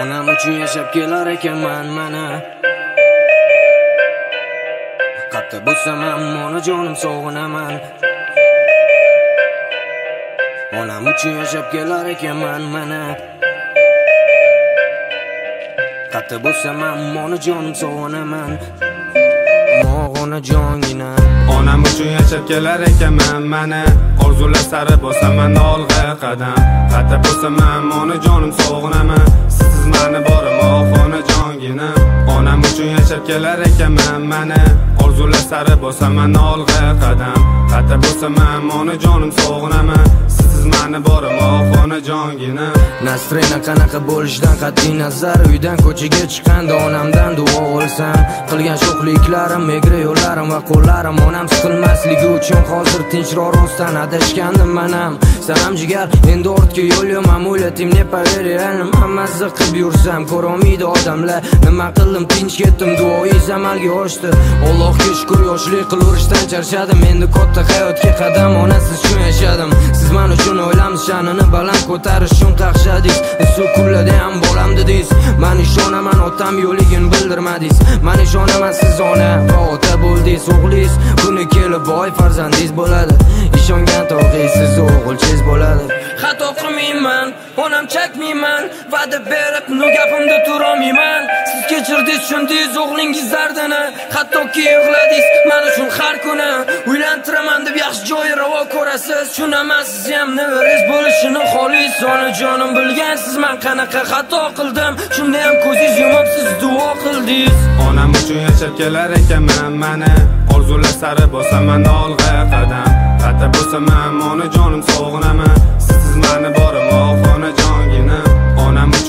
onam uchun yashab kelar ekanman mana. Qayerda bo'lsam ham onajonim sog'inaman. Onam uchun yashab kelar ekanman mana. Qayerda bo'lsam ham onajonim sog'inaman. Onajongina onam uchun yashab kelar ekanman mana. Orzular sari bosaman olg'a qadam. Qayerda bo'lsaman ham onajonim sog'inaman sizsiz mani borim oh onajongina onam uchun yashab kelar ekanman mana orzular sari bosaman olg'a qadam. Qayerda bo'lsaman ham onajonim sog'inaman sizsiz mani borim oh onajongina Nastrena qanaqa bo'lishidan qat'iy nazar uydan ko'chaga chiqqanda onamdan duo olsam qilgan sho'xliklarim egri yo'llarim va qo'llarim onam siqilmasligi uchun hozir tinchroq rostdan adashgandim manam sanam jigar endi ortga yo'l yo'man o'ylatim ne поверили hammasi qilib yursam ko'rolmaydi odamlar nima qildim tinch ketdim duoingiz amalga oshdi allohga shukur yoshlik qilaverishdan charchadim endi katta hayotga qadam onasiz uchun yashadim siz men uchun oilamiz sha'nini baland ko'tarish uchun qaqshadingiz suv kunlarda ham bolam dedingiz man ishonaman otam yo'ligini bildirmadingiz man ishonaman siz ona va ota bo'ldingiz o'g'lingiz kuni kelib boy farzandingiz bo'ladi ishongan tog'ingiz siz ham chakmayman. Va'da berib nu gapimda turolmayman siz kechirdingiz tushundingiz o'g'lingiz dardini. Hattoki yig'ladingiz man uchun har kuni. Uylantiraman deb yaxshi joyi ravo ko'rasiz. Tushunaman siz ham nevarangiz bo'lishini xohlaysiz. Onajonim bilgansiz man qanaqa xato qildim. Shunda ham ko'zingiz yumib siz duo qildingiz. Onam uchun yashab kelar ekanman mana orzular sari bosaman olg'a qadam. Qayerda bo'lsam ham onajonim sog'inaman sizsiz mani borim oxir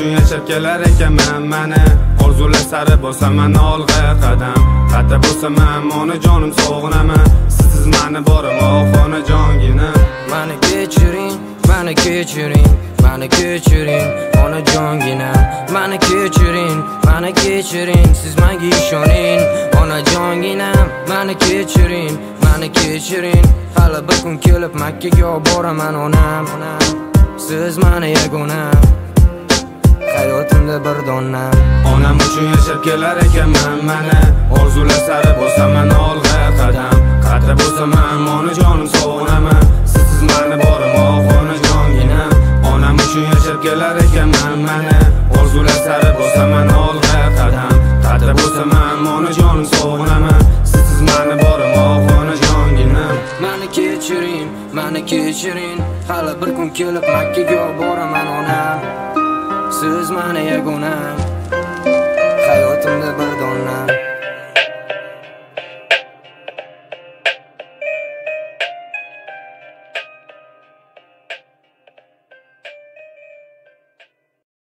uchun yashab kelar ekanman mana. Orzular sari bosaman olg'a qadam. Qayerda bo'lsam ham onajonim sog'inaman sizsiz mani borim oh onajongina mani kechiring mani kechiring mani kechiring onajongina mani kechiring mani kechiring siz menga ishoning. Onajongina mani kechiring mani kechiring. Hali bir kun kelib makkaga olib boraman onam. Siz mani yagonam hayotimda bir donnam onam uchun yashab kelar ekanman mana. Orzular sari bosaman olg'a qadam. Qayerda bo'lsam ham onajonim sog'inaman sizsiz mani borim onajongina onam uchun yashab kelar ekanman mana. Orzular sari bosaman olg'a qadam. Qayerda bo'lsam ham onajonim sog'inaman sizsiz mani borim onajongina mani kechiring mani kechiring hali bir kun kelib makkaga boraman onam siz mani yagonam